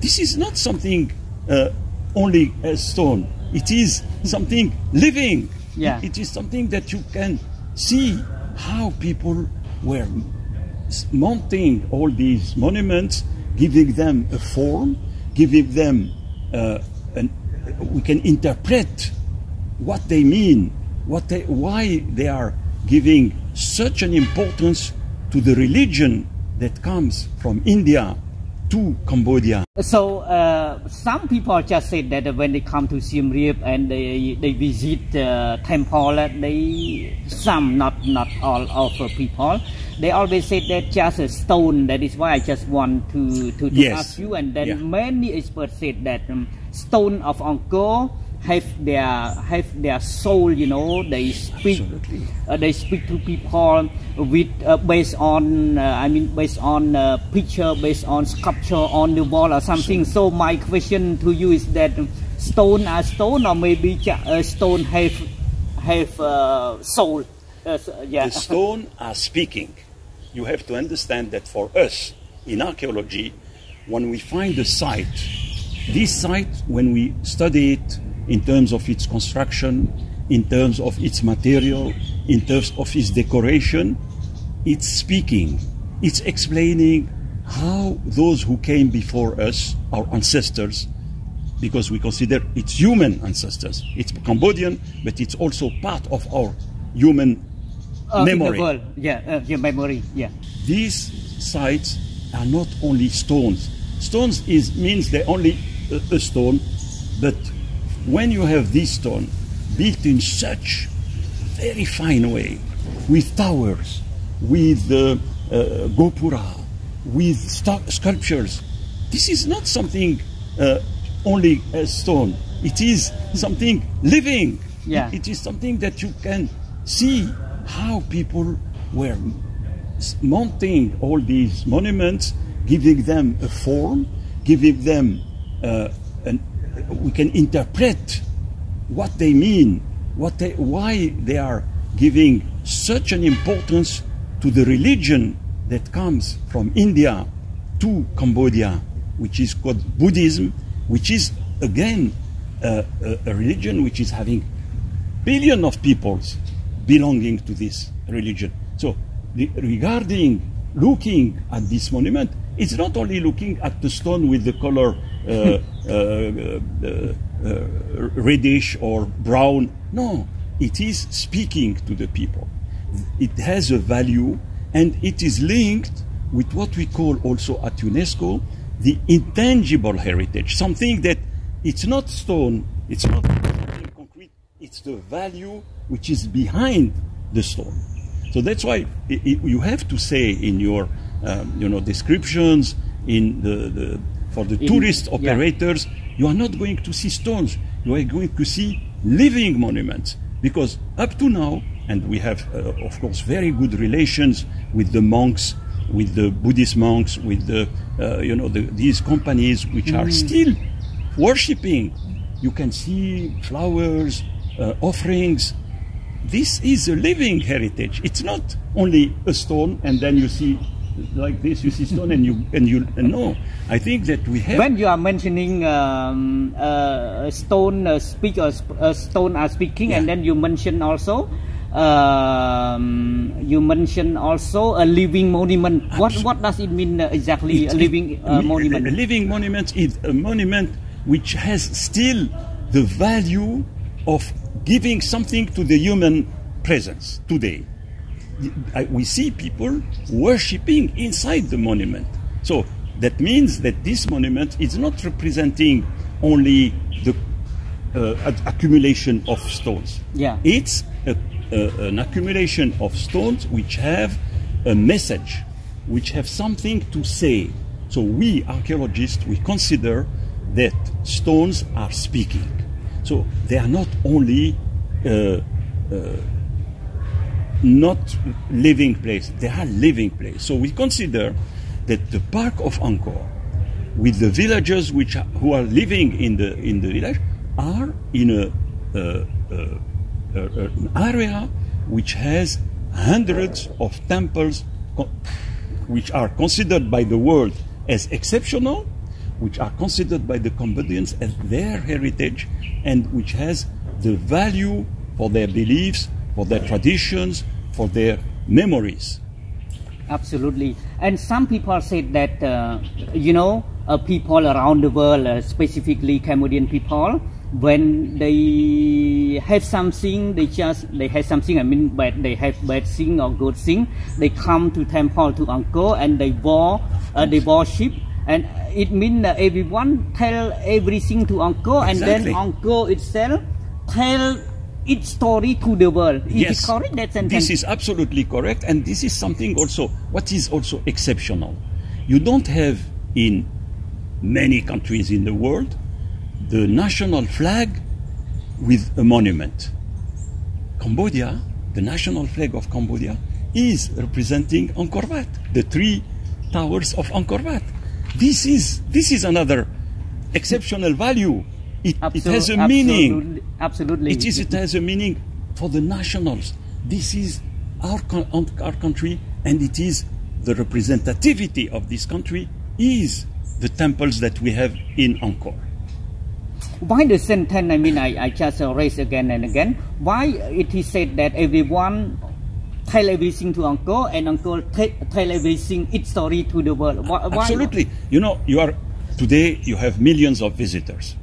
this is not something uh, only a stone. It is something living. Yeah. It is something that you can see how people were mounting all these monuments, giving them a form, giving them uh, an, we can interpret what they mean, what they, why they are giving such an importance to the religion that comes from India to Cambodia. So uh, some people just say that when they come to Siem Reap and they they visit uh, temple, they some not not all of the people, they always say that just a stone. That is why I just want to to, to Yes. ask you. And then Yeah. many experts said that um, stone of Angkor have their have their soul. You know, they speak uh, they speak to people with uh, based on uh, I mean based on uh, picture based on sculpture on the wall or something. So my question to you is that stone are stone or maybe uh, stone have have uh, soul. Uh, yeah. The stone are speaking. You have to understand that for us in archaeology, when we find a site, this site, when we study it in terms of its construction, in terms of its material, in terms of its decoration, it's speaking. It's explaining how those who came before us, our ancestors, because we consider it's human ancestors. It's Cambodian, but it's also part of our human Uh, memory. world. Yeah, uh, your memory. Yeah. These sites are not only stones. Stones is means they're only a, a stone, but when you have this stone built in such very fine way, with towers, with uh, uh, gopura, with sculptures, this is not something uh, only a stone. It is something living. Yeah. It is something that you can see how people were mounting all these monuments, giving them a form, giving them uh, an, we can interpret what they mean, what they, why they are giving such an importance to the religion that comes from India to Cambodia, which is called Buddhism, which is again a, a religion which is having billion of peoples belonging to this religion. So the, regarding looking at this monument, it's not only looking at the stone with the color Uh, uh, uh, reddish or brown. No, it is speaking to the people. It has a value and it is linked with what we call also at UNESCO the intangible heritage, something that it's not stone, it's not concrete, it's the value which is behind the stone. So that's why i i you have to say in your, um, you know, descriptions in the, the for the In- tourist yeah. operators, you are not going to see stones. You are going to see living monuments because up to now, and we have, uh, of course, very good relations with the monks, with the Buddhist monks, with the, uh, you know, the, these companies which are still worshipping. You can see flowers, uh, offerings. This is a living heritage. It's not only a stone and then you see like this, you see stone and you and you and no. I think that we have When you are mentioning um, uh, stone uh, speak sp- uh, stone are speaking, and then you mention also um, you mention also a living monument. What what does it mean uh, exactly? It- a living it- uh, a- monument. A living monument is a monument which has still the value of giving something to the human presence today. I- We see people worshipping inside the monument. So that means that this monument is not representing only the uh, accumulation of stones. Yeah. It's a, a- an accumulation of stones which have a message, which have something to say. So we archaeologists we consider that stones are speaking. So they are not only uh, not living place, they are living place. So we consider that the park of Angkor, with the villagers which are, who are living in the in the village, are in a, an area which has hundreds of temples, which are considered by the world as exceptional, which are considered by the Cambodians as their heritage and which has the value for their beliefs, for their traditions, for their memories. Absolutely. And some people said that, uh, you know, uh, people around the world, uh, specifically Cambodian people, when they have something, they just they have something. I mean, but they have bad thing or good thing. They come to temple to Angkor and they bow, uh, they worship, and it means that everyone tell everything to Angkor, and then Angkor itself tell its story to the world. Is yes, it correct? That sentence. this is absolutely correct, and this is something also what is also exceptional. You don't have in many countries in the world the national flag with a monument. Cambodia, the national flag of Cambodia, is representing Angkor Wat, the three towers of Angkor Wat. This is this is another exceptional value. It, it has a meaning. Absolutely. It is. It has a meaning for the nationals. This is our our country, and it is the representativity of this country is the temples that we have in Angkor. Why the sentence? I mean, I, I just raise again and again. Why it is said that everyone tell everything to Angkor and Angkor te- tell everything its story to the world? Why, why- Absolutely. You know, you are today. You have millions of visitors.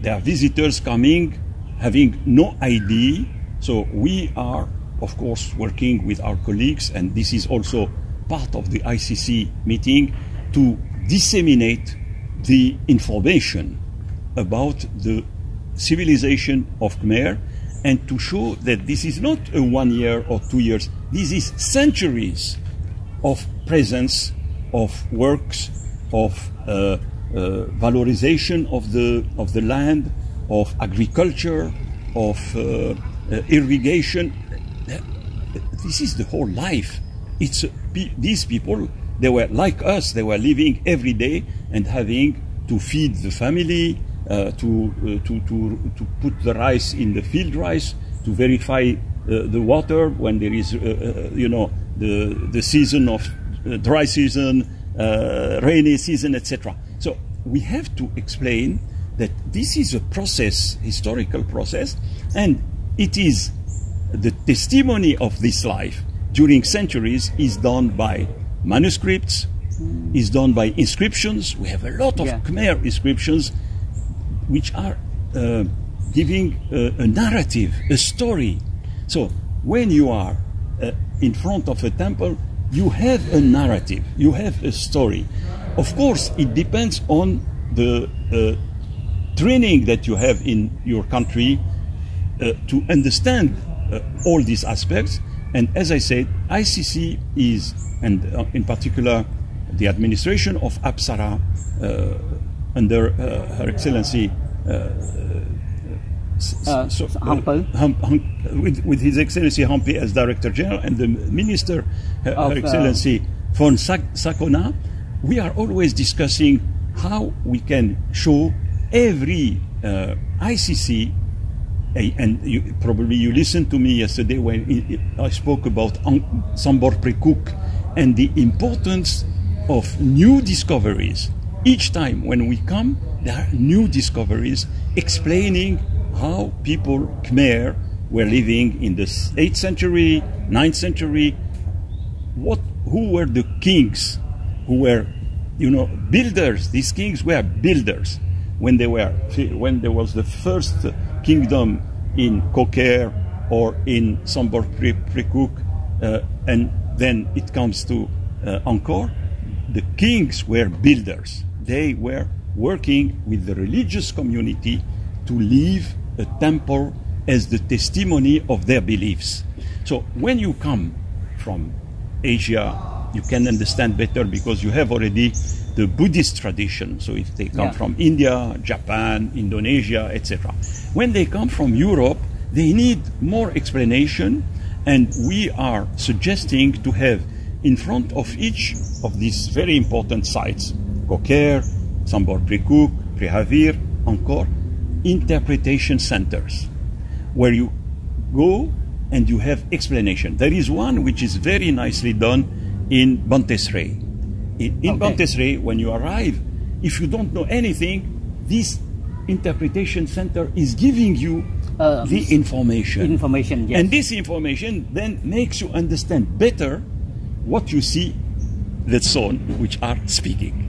There are visitors coming, having no ID. So we are, of course, working with our colleagues, and this is also part of the ICC meeting to disseminate the information about the civilization of Khmer and to show that this is not a one year or two years, this is centuries of presence, of works, of uh, uh, valorization of the, of the land, of agriculture, of uh, uh, irrigation. This is the whole life. It's uh, these people. They were like us. They were living every day and having to feed the family, uh, to, uh, to to to put the rice in the field rice, to verify uh, the water when there is, uh, you know, the the season of dry season, rainy season, etc. So we have to explain that this is a process, historical process, and it is the testimony of this life during centuries is done by manuscripts, is done by inscriptions. We have a lot of Yeah. Khmer inscriptions which are uh, giving a, a narrative, a story. So when you are uh, in front of a temple, you have a narrative, you have a story. Of course, it depends on the uh, training that you have in your country uh, to understand uh, all these aspects. And as I said, ICC is, and uh, in particular, the administration of Apsara uh, under uh, Her Excellency. Uh, Uh, so, Hang Peou. Hum- Hum- with, with His Excellency Hang Peou as Director General and the Minister, Her, Of, Her uh, Excellency von Sak- Sackona, we are always discussing how we can show every uh, ICC and you, probably you listened to me yesterday when I- spoke about Sambor Prei Kuk and the importance of new discoveries. Each time when we come, there are new discoveries explaining how people, Khmer, were living in the 8th century, 9th century, what who were the kings who were you know builders these kings were builders when they were when there was the first kingdom in Koh Ker or in Sambor Pre- Prei Kuk uh, and then it comes to uh, Angkor. The kings were builders. They were working with the religious community to leave a temple as the testimony of their beliefs. So when you come from Asia, you can understand better because you have already the Buddhist tradition. So if they come Yeah. from India, Japan, Indonesia, etc. When they come from Europe, they need more explanation, and we are suggesting to have in front of each of these very important sites, Koh Ker, Sambor Prei Kuk, Prehavir, Angkor, interpretation centers where you go and you have explanation. There is one which is very nicely done in Banteay Srei. in, in Okay. Banteay Srei, when you arrive, if you don't know anything, this interpretation center is giving you Uh, the information. Information, yes. And this information then makes you understand better what you see the son which are speaking.